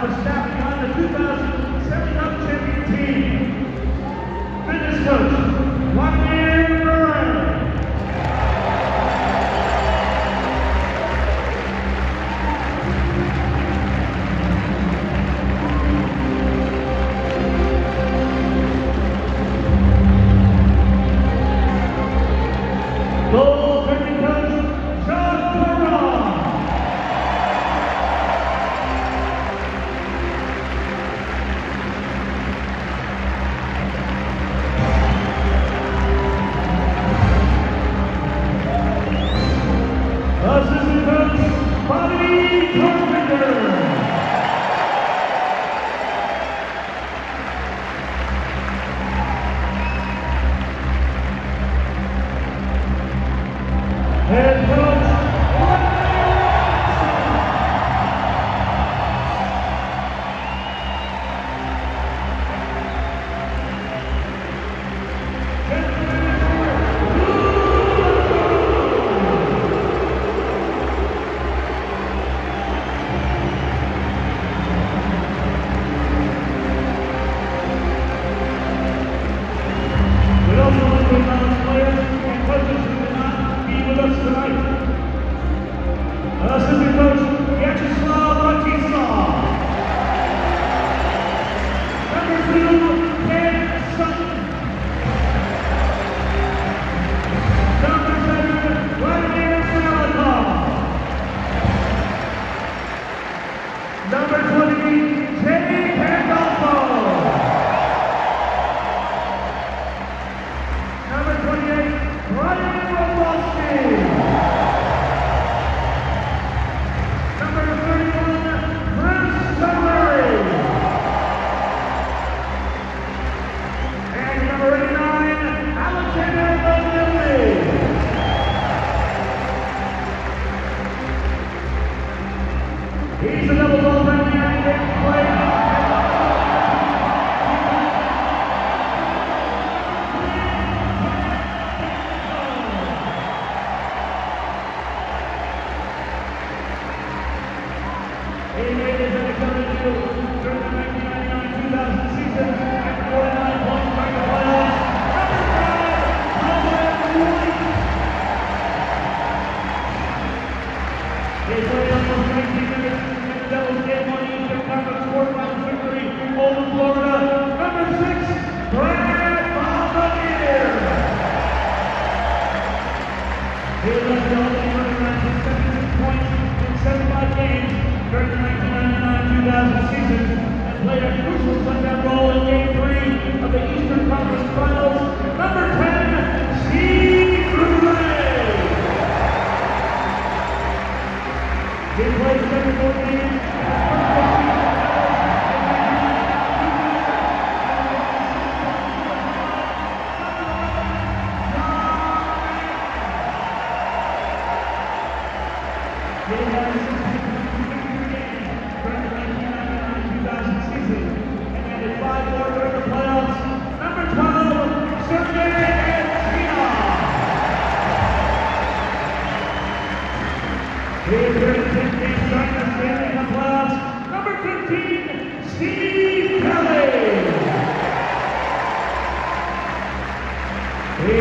for staff behind the 2007 Cup champion team. Fitness coach.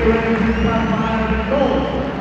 2014